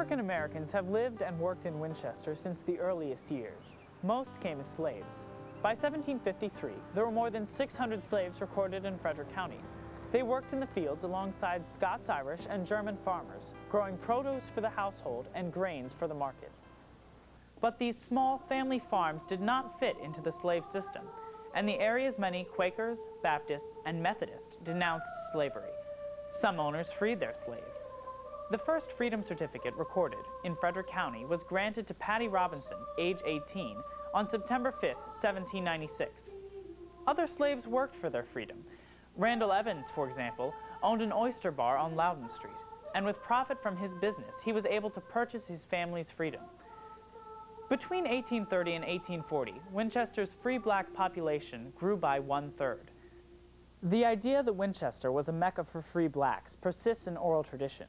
African Americans have lived and worked in Winchester since the earliest years. Most came as slaves. By 1753, there were more than 600 slaves recorded in Frederick County. They worked in the fields alongside Scots-Irish and German farmers, growing produce for the household and grains for the market. But these small family farms did not fit into the slave system, and the area's many Quakers, Baptists, and Methodists denounced slavery. Some owners freed their slaves. The first freedom certificate recorded in Frederick County was granted to Patty Robinson, age 18, on September 5, 1796. Other slaves worked for their freedom. Randall Evans, for example, owned an oyster bar on Loudoun Street, and with profit from his business, he was able to purchase his family's freedom. Between 1830 and 1840, Winchester's free black population grew by one-third. The idea that Winchester was a mecca for free blacks persists in oral tradition.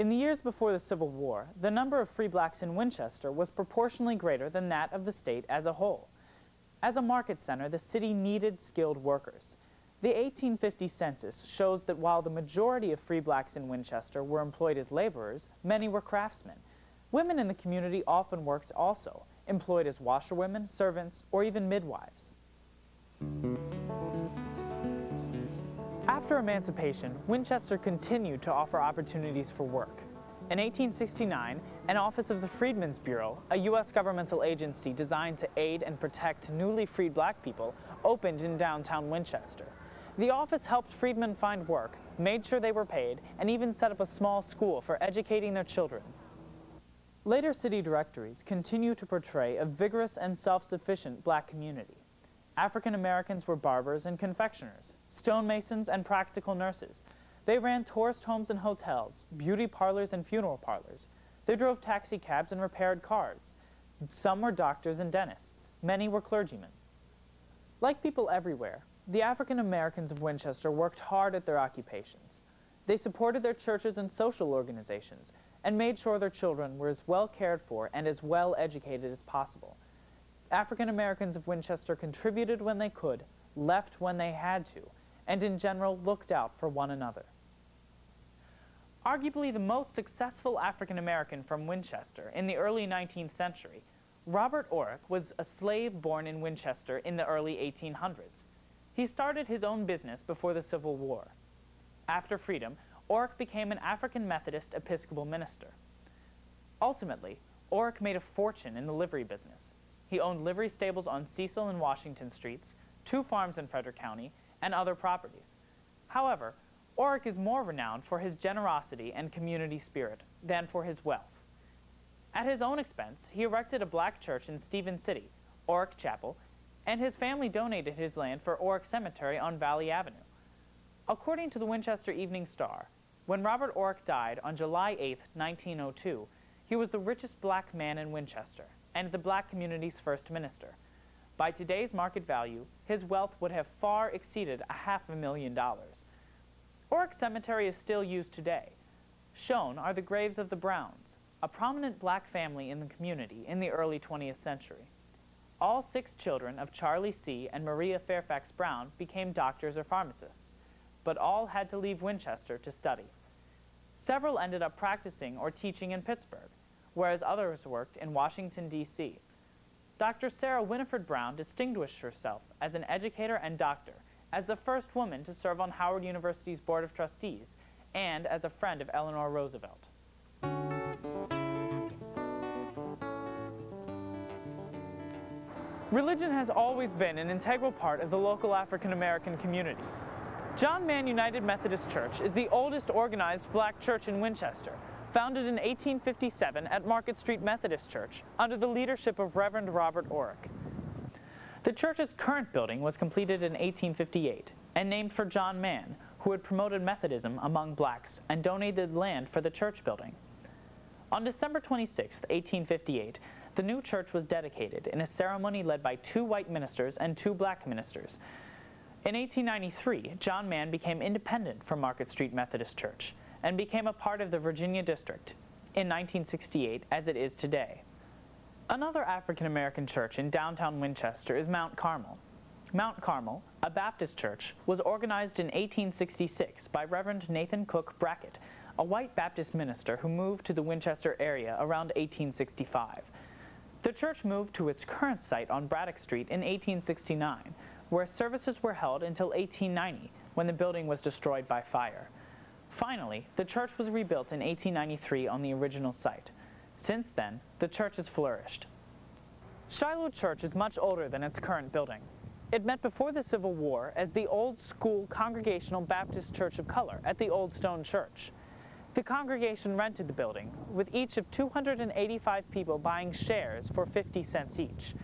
In the years before the Civil War, the number of free blacks in Winchester was proportionally greater than that of the state as a whole. As a market center, the city needed skilled workers. The 1850 census shows that while the majority of free blacks in Winchester were employed as laborers, many were craftsmen. Women in the community often worked also, employed as washerwomen, servants, or even midwives. After emancipation, Winchester continued to offer opportunities for work. In 1869, an office of the Freedmen's Bureau, a U.S. governmental agency designed to aid and protect newly freed black people, opened in downtown Winchester. The office helped freedmen find work, made sure they were paid, and even set up a small school for educating their children. Later city directories continue to portray a vigorous and self-sufficient black community. African Americans were barbers and confectioners, stonemasons and practical nurses. They ran tourist homes and hotels, beauty parlors and funeral parlors. They drove taxi cabs and repaired cars. Some were doctors and dentists. Many were clergymen. Like people everywhere, the African Americans of Winchester worked hard at their occupations. They supported their churches and social organizations and made sure their children were as well cared for and as well educated as possible. African Americans of Winchester contributed when they could, left when they had to, and in general looked out for one another. Arguably the most successful African American from Winchester in the early 19th century, Robert Orrick was a slave born in Winchester in the early 1800s. He started his own business before the Civil War. After freedom, Orrick became an African Methodist Episcopal minister. Ultimately, Orrick made a fortune in the livery business. He owned livery stables on Cecil and Washington Streets, two farms in Frederick County, and other properties. However, Orrick is more renowned for his generosity and community spirit than for his wealth. At his own expense, he erected a black church in Stephen City, Orrick Chapel, and his family donated his land for Orrick Cemetery on Valley Avenue. According to the Winchester Evening Star, when Robert Orrick died on July 8, 1902, he was the richest black man in Winchester and the black community's first minister. By today's market value, his wealth would have far exceeded a half a million dollars. Orrick Cemetery is still used today. Shown are the graves of the Browns, a prominent black family in the community in the early 20th century. All six children of Charlie C. and Maria Fairfax Brown became doctors or pharmacists, but all had to leave Winchester to study. Several ended up practicing or teaching in Pittsburgh, whereas others worked in Washington, D.C. Dr. Sarah Winifred Brown distinguished herself as an educator and doctor, as the first woman to serve on Howard University's Board of Trustees, and as a friend of Eleanor Roosevelt. Religion has always been an integral part of the local African American community. John Mann United Methodist Church is the oldest organized black church in Winchester founded in 1857 at Market Street Methodist Church under the leadership of Reverend Robert Orrick. The church's current building was completed in 1858 and named for John Mann, who had promoted Methodism among blacks and donated land for the church building. On December 26, 1858, the new church was dedicated in a ceremony led by two white ministers and two black ministers. In 1893, John Mann became independent from Market Street Methodist Church and became a part of the Virginia District in 1968 as it is today. Another African American church in downtown Winchester is Mount Carmel. Mount Carmel, a Baptist church, was organized in 1866 by Reverend Nathan Cook Brackett, a white Baptist minister who moved to the Winchester area around 1865. The church moved to its current site on Braddock Street in 1869, where services were held until 1890, when the building was destroyed by fire. Finally, the church was rebuilt in 1893 on the original site. Since then, the church has flourished. Shiloh Church is much older than its current building. It met before the Civil War as the Old School Congregational Baptist Church of Color at the Old Stone Church. The congregation rented the building, with each of 285 people buying shares for 50 cents each.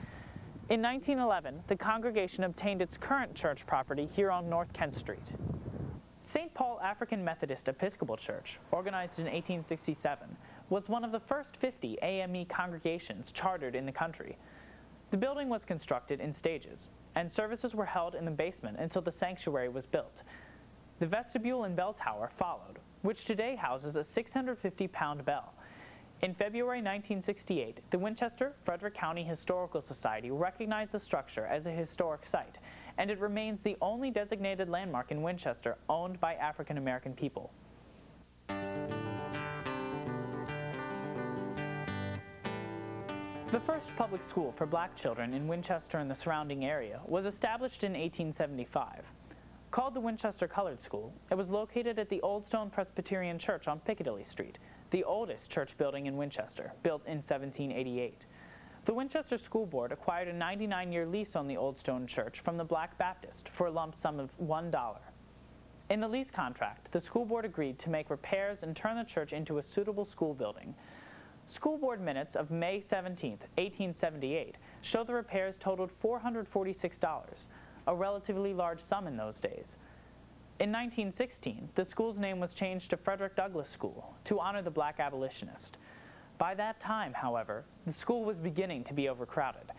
In 1911, the congregation obtained its current church property here on North Kent Street. St. Paul African Methodist Episcopal Church, organized in 1867, was one of the first 50 AME congregations chartered in the country. The building was constructed in stages, and services were held in the basement until the sanctuary was built. The vestibule and bell tower followed, which today houses a 650-pound bell. In February 1968, the Winchester Frederick County Historical Society recognized the structure as a historic site, and it remains the only designated landmark in Winchester owned by African American people. The first public school for black children in Winchester and the surrounding area was established in 1875. Called the Winchester Colored School, it was located at the Old Stone Presbyterian Church on Piccadilly Street, the oldest church building in Winchester, built in 1788. The Winchester School Board acquired a 99-year lease on the Old Stone Church from the Black Baptist for a lump sum of $1. In the lease contract, the school board agreed to make repairs and turn the church into a suitable school building. School board minutes of May 17, 1878, show the repairs totaled $446, a relatively large sum in those days. In 1916, the school's name was changed to Frederick Douglass School to honor the black abolitionist. By that time, however, the school was beginning to be overcrowded.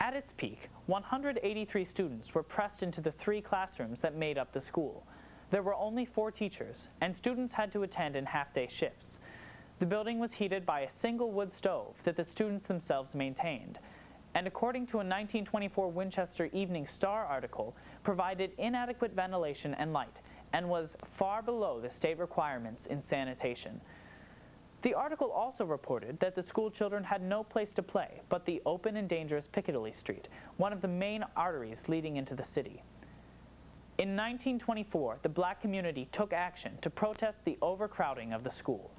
At its peak, 183 students were pressed into the three classrooms that made up the school. There were only four teachers, and students had to attend in half-day shifts. The building was heated by a single wood stove that the students themselves maintained and according to a 1924 Winchester Evening Star article, provided inadequate ventilation and light, and was far below the state requirements in sanitation. The article also reported that the school children had no place to play but the open and dangerous Piccadilly Street, one of the main arteries leading into the city. In 1924, the black community took action to protest the overcrowding of the school.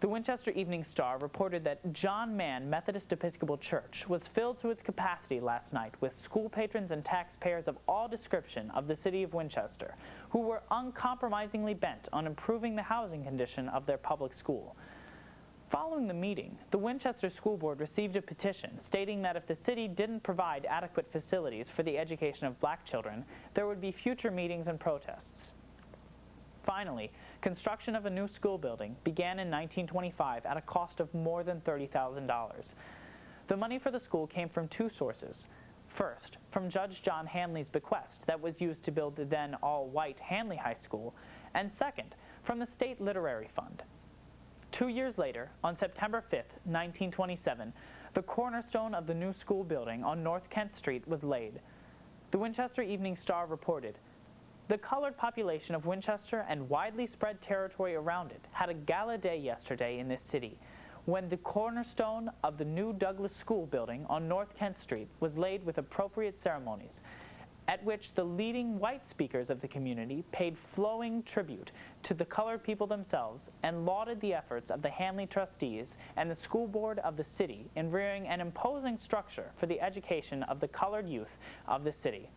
The Winchester Evening Star reported that John Mann Methodist Episcopal Church was filled to its capacity last night with school patrons and taxpayers of all description of the city of Winchester, who were uncompromisingly bent on improving the housing condition of their public school. Following the meeting, the Winchester School Board received a petition stating that if the city didn't provide adequate facilities for the education of black children, there would be future meetings and protests. Finally, construction of a new school building began in 1925 at a cost of more than $30,000. The money for the school came from two sources. First, from Judge John Handley's bequest that was used to build the then all-white Handley High School, and second, from the State Literary Fund. Two years later, on September 5, 1927, the cornerstone of the new school building on North Kent Street was laid. The Winchester Evening Star reported, the colored population of Winchester and widely spread territory around it had a gala day yesterday in this city when the cornerstone of the new Douglass School building on North Kent Street was laid with appropriate ceremonies, at which the leading white speakers of the community paid flowing tribute to the colored people themselves and lauded the efforts of the Handley trustees and the school board of the city in rearing an imposing structure for the education of the colored youth of the city.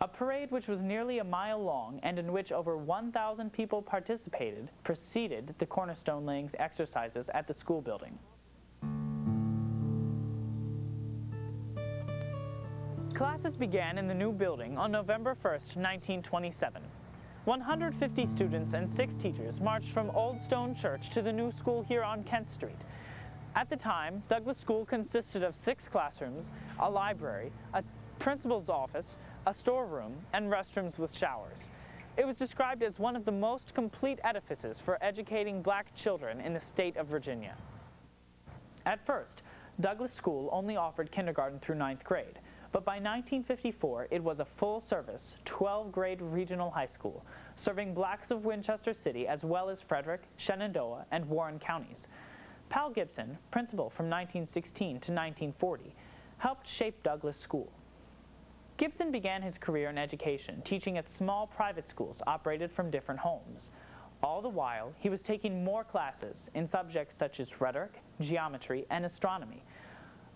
A parade which was nearly a mile long and in which over 1,000 people participated preceded the cornerstone laying exercises at the school building. Classes began in the new building on November 1, 1927. 150 students and six teachers marched from Old Stone Church to the new school here on Kent Street. At the time, Douglass School consisted of six classrooms, a library, a principal's office, a storeroom, and restrooms with showers. It was described as one of the most complete edifices for educating black children in the state of Virginia. At first, Douglass School only offered kindergarten through ninth grade, but by 1954 it was a full-service, 12-grade regional high school, serving blacks of Winchester City as well as Frederick, Shenandoah, and Warren counties. Pal Gibson, principal from 1916 to 1940, helped shape Douglass School. Gibson began his career in education, teaching at small private schools operated from different homes. All the while, he was taking more classes in subjects such as rhetoric, geometry, and astronomy.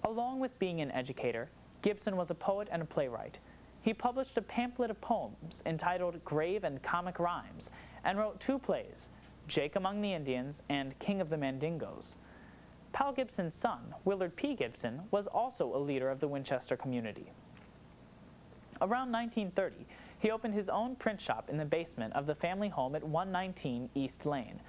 Along with being an educator, Gibson was a poet and a playwright. He published a pamphlet of poems entitled Grave and Comic Rhymes and wrote two plays, Jake Among the Indians and King of the Mandingos. Pal Gibson's son, Willard P. Gibson, was also a leader of the Winchester community. Around 1930, he opened his own print shop in the basement of the family home at 119 East Lane.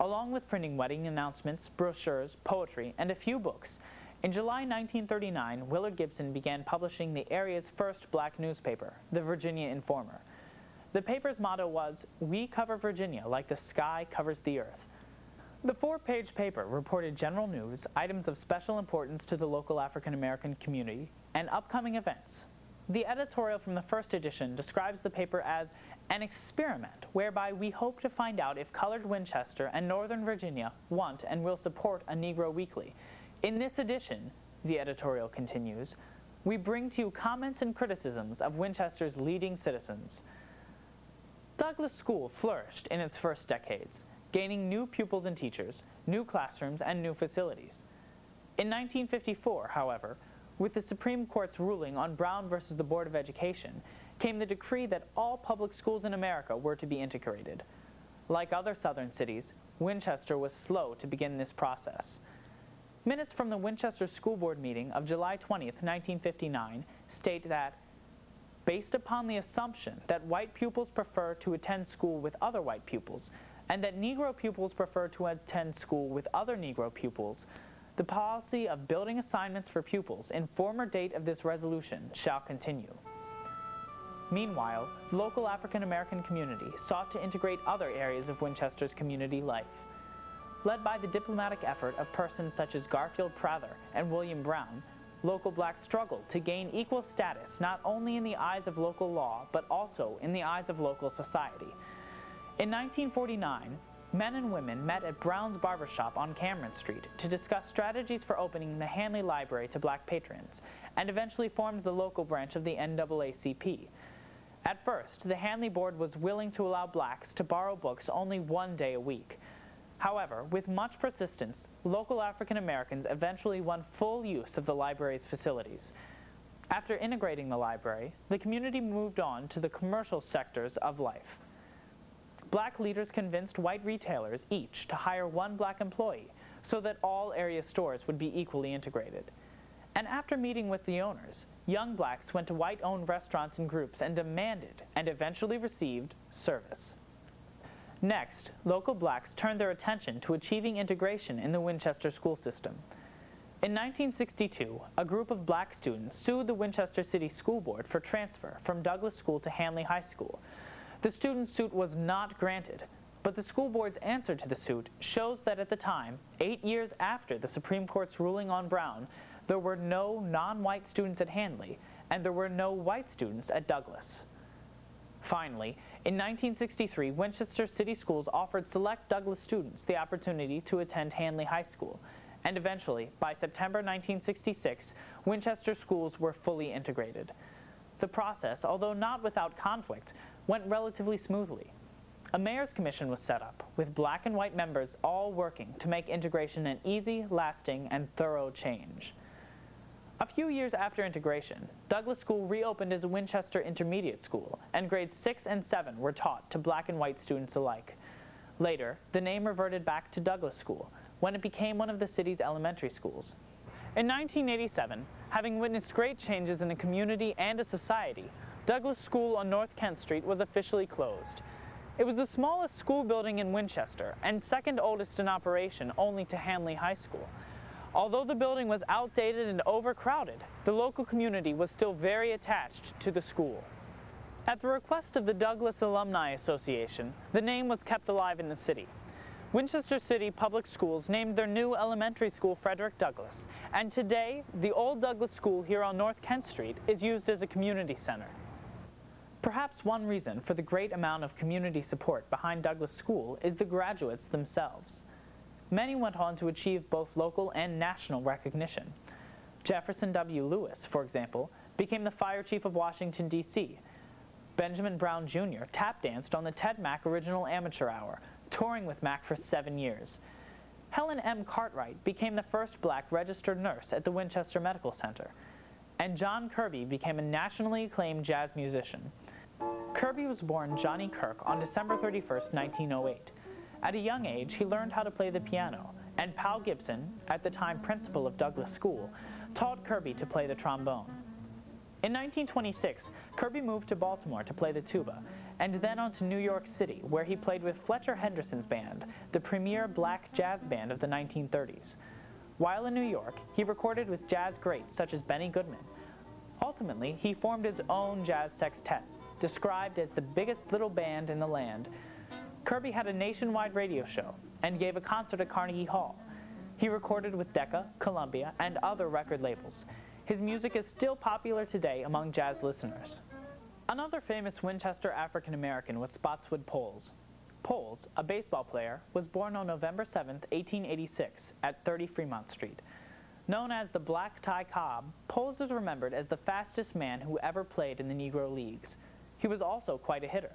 Along with printing wedding announcements, brochures, poetry, and a few books, in July 1939, Willard Gibson began publishing the area's first black newspaper, the Virginia Informer. The paper's motto was, We cover Virginia like the sky covers the earth. The four-page paper reported general news, items of special importance to the local African American community, and upcoming events. The editorial from the first edition describes the paper as an experiment whereby we hope to find out if colored Winchester and Northern Virginia want and will support a Negro weekly, in this edition, the editorial continues, we bring to you comments and criticisms of Winchester's leading citizens. Douglass School flourished in its first decades, gaining new pupils and teachers, new classrooms, and new facilities. In 1954, however, with the Supreme Court's ruling on Brown versus the Board of Education, came the decree that all public schools in America were to be integrated. Like other southern cities, Winchester was slow to begin this process. Minutes from the Winchester School Board meeting of July 20, 1959 state that, based upon the assumption that white pupils prefer to attend school with other white pupils, and that Negro pupils prefer to attend school with other Negro pupils, the policy of building assignments for pupils in former date of this resolution shall continue. Meanwhile, local African American community sought to integrate other areas of Winchester's community life led by the diplomatic effort of persons such as Garfield Prather and William Brown, local blacks struggled to gain equal status not only in the eyes of local law, but also in the eyes of local society. In 1949, men and women met at Brown's Barbershop on Cameron Street to discuss strategies for opening the Handley Library to black patrons, and eventually formed the local branch of the NAACP. At first, the Handley Board was willing to allow blacks to borrow books only one day a week, However, with much persistence, local African Americans eventually won full use of the library's facilities. After integrating the library, the community moved on to the commercial sectors of life. Black leaders convinced white retailers each to hire one black employee so that all area stores would be equally integrated. And after meeting with the owners, young blacks went to white-owned restaurants and groups and demanded and eventually received service. Next, local blacks turned their attention to achieving integration in the Winchester school system. In 1962, a group of black students sued the Winchester City School Board for transfer from Douglass School to Handley High School. The student suit was not granted, but the school board's answer to the suit shows that at the time, eight years after the Supreme Court's ruling on Brown, there were no non-white students at Handley, and there were no white students at Douglass. Finally, in 1963, Winchester City Schools offered select Douglass students the opportunity to attend Handley High School, and eventually, by September 1966, Winchester schools were fully integrated. The process, although not without conflict, went relatively smoothly. A mayor's commission was set up, with black and white members all working to make integration an easy, lasting, and thorough change. A few years after integration, Douglass School reopened as Winchester Intermediate School, and grades 6 and 7 were taught to black and white students alike. Later, the name reverted back to Douglass School, when it became one of the city's elementary schools. In 1987, having witnessed great changes in the community and a society, Douglass School on North Kent Street was officially closed. It was the smallest school building in Winchester and second oldest in operation only to Handley High School, Although the building was outdated and overcrowded, the local community was still very attached to the school. At the request of the Douglass Alumni Association, the name was kept alive in the city. Winchester City Public Schools named their new elementary school Frederick Douglass, and today, the old Douglass School here on North Kent Street is used as a community center. Perhaps one reason for the great amount of community support behind Douglass School is the graduates themselves. Many went on to achieve both local and national recognition. Jefferson W. Lewis, for example, became the fire chief of Washington, D.C. Benjamin Brown Jr. tap danced on the Ted Mack Original Amateur Hour, touring with Mack for seven years. Helen M. Cartwright became the first black registered nurse at the Winchester Medical Center. And John Kirby became a nationally acclaimed jazz musician. Kirby was born Johnny Kirk on December 31, 1908. At a young age, he learned how to play the piano, and Pal Gibson, at the time principal of Douglass School, taught Kirby to play the trombone. In 1926, Kirby moved to Baltimore to play the tuba, and then on to New York City, where he played with Fletcher Henderson's band, the premier black jazz band of the 1930s. While in New York, he recorded with jazz greats such as Benny Goodman. Ultimately, he formed his own jazz sextet, described as the biggest little band in the land. Kirby had a nationwide radio show and gave a concert at Carnegie Hall. He recorded with Decca, Columbia, and other record labels. His music is still popular today among jazz listeners. Another famous Winchester African American was Spotswood Poles. Poles, a baseball player, was born on November 7, 1886, at 30 Fremont Street. Known as the Black Ty Cobb, Poles is remembered as the fastest man who ever played in the Negro Leagues. He was also quite a hitter.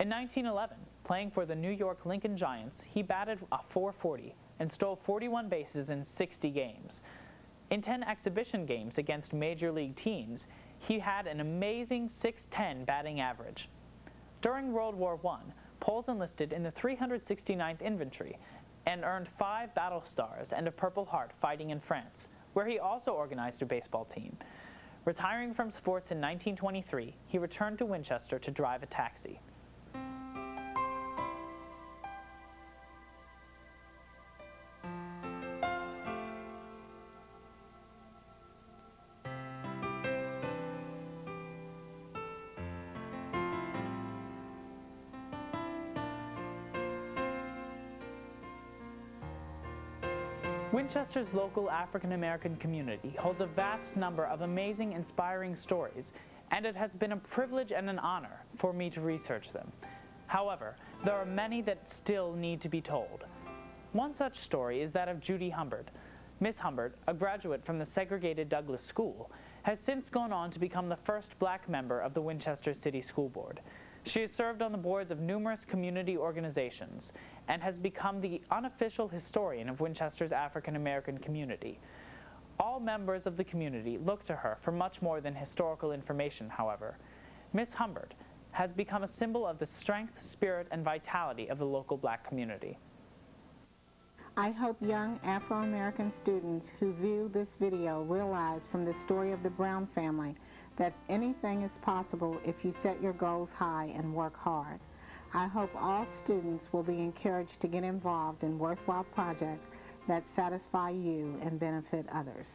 In 1911, playing for the New York Lincoln Giants, he batted a 440 and stole 41 bases in 60 games. In 10 exhibition games against major league teams, he had an amazing 610 batting average. During World War I, Poles enlisted in the 369th Infantry and earned five battle stars and a Purple Heart fighting in France, where he also organized a baseball team. Retiring from sports in 1923, he returned to Winchester to drive a taxi. Winchester's local African American community holds a vast number of amazing, inspiring stories, and it has been a privilege and an honor for me to research them. However, there are many that still need to be told. One such story is that of Judy Humbert. Miss Humbert, a graduate from the segregated Douglass School, has since gone on to become the first black member of the Winchester City School Board. She has served on the boards of numerous community organizations and has become the unofficial historian of Winchester's African American community. All members of the community look to her for much more than historical information, however. Miss Humbert has become a symbol of the strength, spirit, and vitality of the local black community. I hope young Afro-American students who view this video realize from the story of the Brown family that anything is possible if you set your goals high and work hard. I hope all students will be encouraged to get involved in worthwhile projects that satisfy you and benefit others.